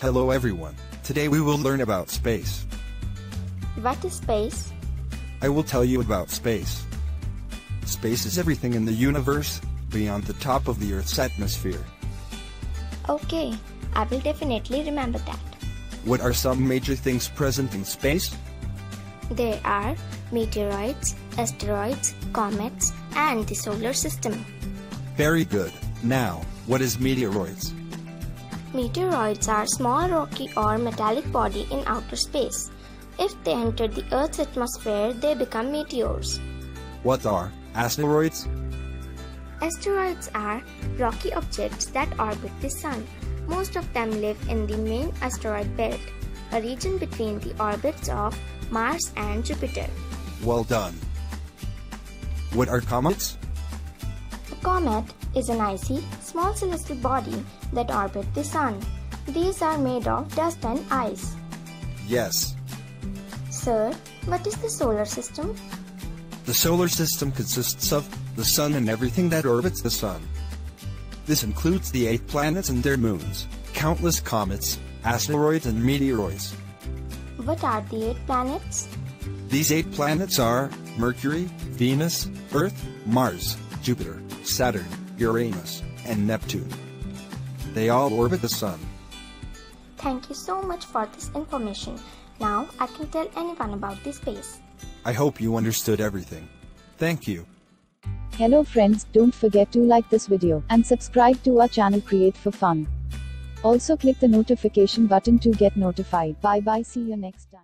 Hello everyone. Today we will learn about space. What is space? I will tell you about space. Space is everything in the universe, beyond the top of the Earth's atmosphere. Okay, I will definitely remember that. What are some major things present in space? There are meteoroids, asteroids, comets, and the solar system. Very good. Now, what is meteoroids? Meteoroids are small rocky or metallic body in outer space. If they enter the Earth's atmosphere, they become meteors. What are asteroids? Asteroids are rocky objects that orbit the Sun. Most of them live in the main asteroid belt, a region between the orbits of Mars and Jupiter. Well done. What are comets? Comet is an icy, small celestial body that orbit the Sun. These are made of dust and ice. Yes. Sir, what is the solar system? The solar system consists of the Sun and everything that orbits the Sun. This includes the eight planets and their moons, countless comets, asteroids, and meteoroids. What are the eight planets? These eight planets are Mercury, Venus, Earth, Mars, Jupiter, Saturn, Uranus, and Neptune. They all orbit the Sun. Thank you so much for this information. Now I can tell anyone about the space. I hope you understood everything. Thank you. Hello friends, don't forget to like this video and subscribe to our channel Create for Fun. Also click the notification button to get notified. Bye bye see you next time.